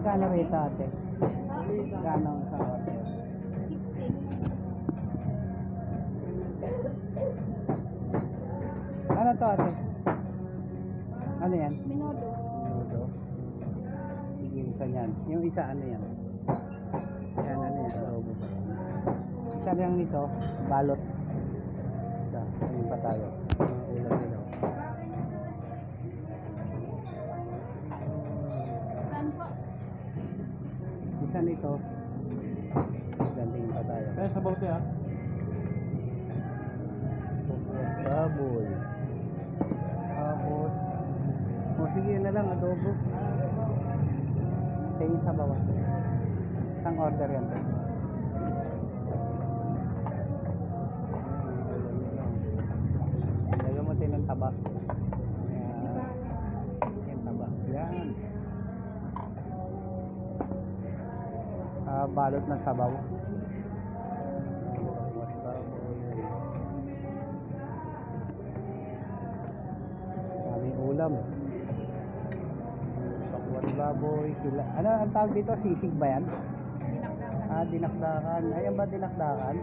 Magkano rito ate? Magkano ang isang order? 60. Ano to ate? Ano yan? Minodo. Minudo. Sige, isa yan. Yung isa ano yan? Yan, ano yan? Adobo ba yan? Isa lang nito, balot. Isa, ayun pa tayo. Mga ulam Isa nito, gantingin pa tayo. Kaya sa bote ah. Baboy. Tapos, o sige na lang, adobo. Tingin sa bawah. Isang order yan. Balot ng sabaw. Daming ulam. Pakuan baboy, sila. Ano ang tawag dito? Sisig ba yan? Dinakdakan. Ah, dinakdakan. Ayan ba dinakdakan?